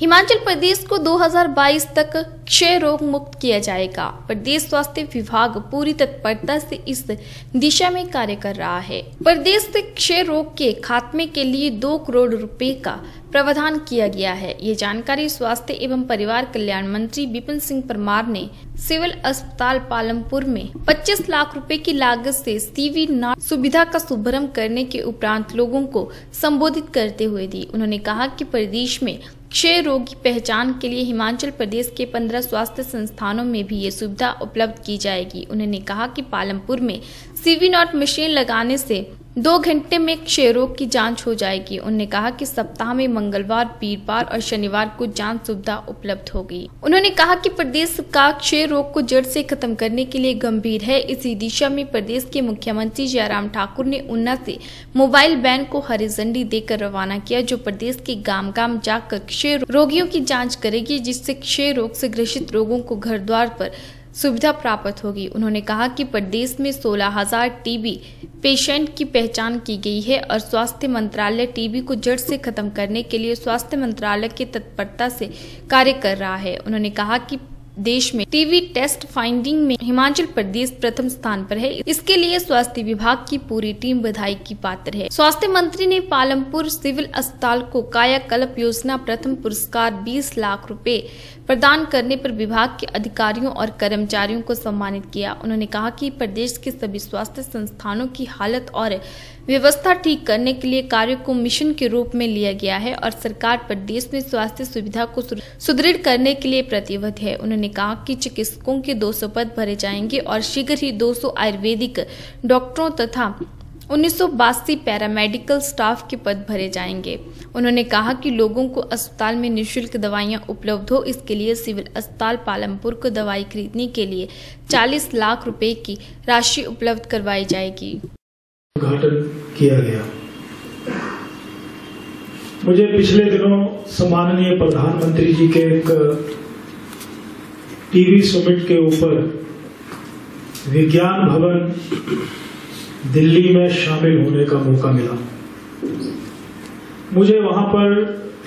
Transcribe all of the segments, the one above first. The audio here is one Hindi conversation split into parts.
हिमाचल प्रदेश को 2022 तक क्षय रोग मुक्त किया जाएगा प्रदेश स्वास्थ्य विभाग पूरी तत्परता से इस दिशा में कार्य कर रहा है। प्रदेश से क्षय रोग के खात्मे के लिए दो करोड़ रुपए का प्रावधान किया गया है। ये जानकारी स्वास्थ्य एवं परिवार कल्याण मंत्री विपिन सिंह परमार ने सिविल अस्पताल पालमपुर में 25 लाख रुपए की लागत से सीवी नाट सुविधा का शुभारंभ करने के उपरांत लोगों को संबोधित करते हुए दी। उन्होंने कहा कि प्रदेश में क्षय रोग की पहचान के लिए हिमाचल प्रदेश के 15 स्वास्थ्य संस्थानों में भी ये सुविधा उपलब्ध की जाएगी। उन्होंने कहा कि पालमपुर में सीवी नॉट मशीन लगाने से दो घंटे में क्षय रोग की जाँच हो जाएगी। उन्होंने कहा कि सप्ताह में मंगलवार, वीरवार और शनिवार को जाँच सुविधा उपलब्ध होगी। उन्होंने कहा कि प्रदेश का क्षय रोग को जड़ से खत्म करने के लिए गंभीर है। इसी दिशा में प्रदेश के मुख्यमंत्री जयराम ठाकुर ने उन्ना से मोबाइल वैन को हरी झंडी देकर रवाना किया, जो प्रदेश के गाँव गाँव जाकर क्षय रोगियों की जाँच करेगी, जिससे क्षय रोग से ग्रसित रोगों को घर द्वार पर सुविधा प्राप्त होगी। उन्होंने कहा कि प्रदेश में सोलह हज़ार टीबी पेशेंट की पहचान की गई है और स्वास्थ्य मंत्रालय टीबी को जड़ से खत्म करने के लिए स्वास्थ्य मंत्रालय की तत्परता से कार्य कर रहा है। उन्होंने कहा कि देश में टीवी टेस्ट फाइंडिंग में हिमाचल प्रदेश प्रथम स्थान पर है। इसके लिए स्वास्थ्य विभाग की पूरी टीम बधाई की पात्र है। स्वास्थ्य मंत्री ने पालमपुर सिविल अस्पताल को कायाकल्प योजना प्रथम पुरस्कार 20 लाख रुपए प्रदान करने पर विभाग के अधिकारियों और कर्मचारियों को सम्मानित किया। उन्होंने कहा कि प्रदेश के सभी स्वास्थ्य संस्थानों की हालत और व्यवस्था ठीक करने के लिए कार्य को मिशन के रूप में लिया गया है और सरकार प्रदेश में स्वास्थ्य सुविधा को सुदृढ़ करने के लिए प्रतिबद्ध है। उन्होंने कहा कि चिकित्सकों के 200 पद भरे जाएँगे और शीघ्र ही 200 आयुर्वेदिक डॉक्टरों तथा उन्नीस पैरामेडिकल स्टाफ के पद भरे जाएँगे। उन्होंने कहा कि लोगों को अस्पताल में निशुल्क दवाइयाँ उपलब्ध हो, इसके लिए सिविल अस्पताल पालमपुर को दवाई खरीदने के लिए 40 लाख रुपए की राशि उपलब्ध करवाई जाएगी। उद्घाटन किया गया। मुझे पिछले दिनों सम्माननीय प्रधानमंत्री जी के एक टीवी समिट के ऊपर विज्ञान भवन दिल्ली में शामिल होने का मौका मिला। मुझे वहाँ पर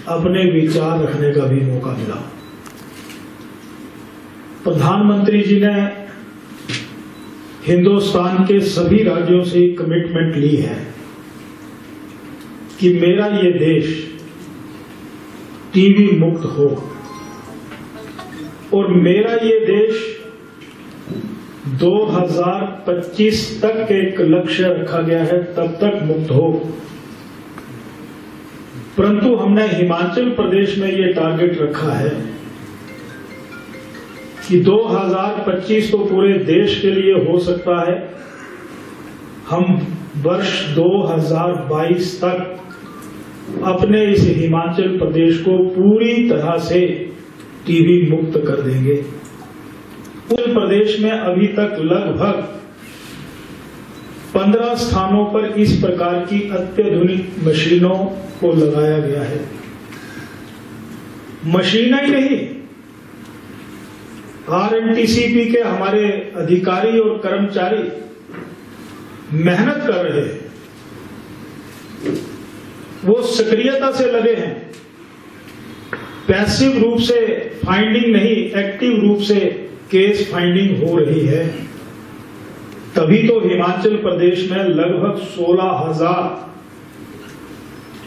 अपने विचार रखने का भी मौका मिला। प्रधानमंत्री जी ने हिंदुस्तान के सभी राज्यों से कमिटमेंट ली है कि मेरा ये देश टीवी मुक्त हो और मेरा ये देश 2025 तक एक लक्ष्य रखा गया है, तब तक मुक्त हो। परंतु हमने हिमाचल प्रदेश में ये टारगेट रखा है कि 2025 तो पूरे देश के लिए हो सकता है। हम वर्ष 2022 तक अपने इस हिमाचल प्रदेश को पूरी तरह से टीबी मुक्त कर देंगे। उत्तर प्रदेश में अभी तक लगभग पंद्रह स्थानों पर इस प्रकार की अत्याधुनिक मशीनों को लगाया गया है। मशीन ही नहीं आरएनटीसीपी के हमारे अधिकारी और कर्मचारी मेहनत कर रहे हैं। वो सक्रियता से लगे हैं। पैसिव रूप से फाइंडिंग नहीं एक्टिव रूप से केस फाइंडिंग हो रही है। तभी तो हिमाचल प्रदेश में लगभग सोलह हज़ार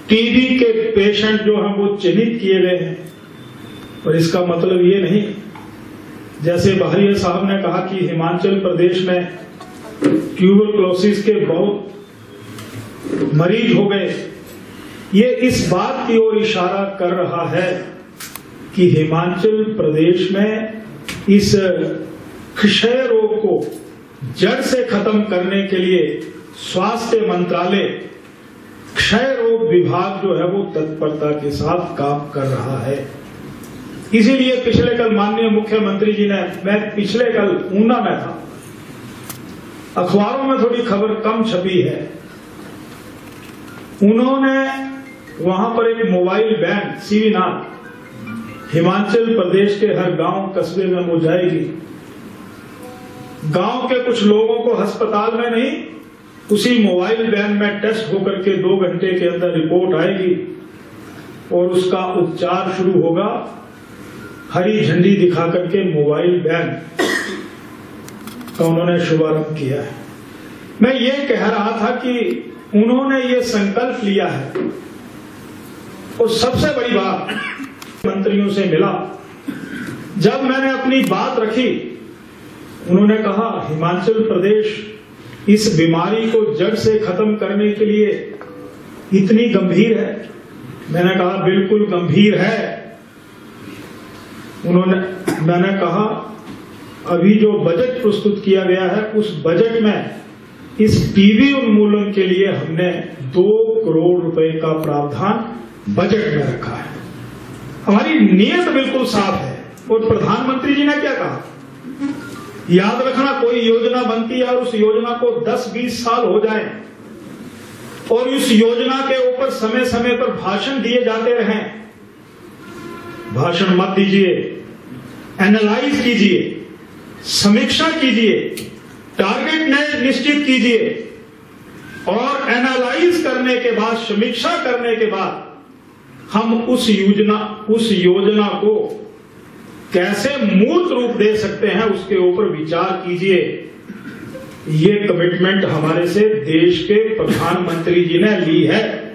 टीबी के पेशेंट जो हैं, वो चिन्हित किए गए हैं। और इसका मतलब ये नहीं, जैसे बहरिया साहब ने कहा कि हिमाचल प्रदेश में ट्यूबरक्लोसिस के बहुत मरीज़ हो गए। ये इस बात की ओर इशारा कर रहा है कि हिमाचल प्रदेश में इस क्षय रोग को जड़ से खत्म करने के लिए स्वास्थ्य मंत्रालय क्षय रोग विभाग जो है वो तत्परता के साथ काम कर रहा है। इसीलिए पिछले कल माननीय मुख्यमंत्री जी ने, मैं पिछले कल ऊना में था। अखबारों में थोड़ी खबर कम छपी है। उन्होंने वहाँ पर एक मोबाइल वैन सीवीनाथ हिमाचल प्रदेश के हर गाँव कस्बे में वो जाएगी। गाँव के कुछ लोगों को अस्पताल में नहीं, उसी मोबाइल वैन में टेस्ट होकर के दो घंटे के अंदर रिपोर्ट आएगी और उसका उपचार शुरू होगा। हरी झंडी दिखा करके मोबाइल वैन का उन्होंने शुभारंभ किया है। मैं ये कह रहा था कि उन्होंने ये संकल्प लिया है। और सबसे बड़ी बात मंत्रियों से मिला। जब मैंने अपनी बात रखी, उन्होंने कहा, हिमाचल प्रदेश इस बीमारी को जड़ से खत्म करने के लिए इतनी गंभीर है? मैंने कहा, बिल्कुल गंभीर है। उन्होंने, मैंने कहा, अभी जो बजट प्रस्तुत किया गया है, उस बजट में इस टीबी उन्मूलन के लिए हमने दो करोड़ रुपए का प्रावधान बजट में रखा है। हमारी नीयत बिल्कुल साफ़ है। और प्रधानमंत्री जी ने क्या कहा? याद रखना, कोई योजना बनती है और उस योजना को 10-20 साल हो जाए और इस योजना के ऊपर समय समय पर भाषण दिए जाते रहें। भाषण मत दीजिए एनालाइज कीजिए, समीक्षा कीजिए टारगेट निश्चित कीजिए और एनालाइज करने के बाद, समीक्षा करने के बाद हम उस योजना उस योजना को कैसे मूर्त रूप दे सकते हैं, उसके ऊपर विचार कीजिए। ये कमिटमेंट हमारे से देश के प्रधानमंत्री जी ने ली है।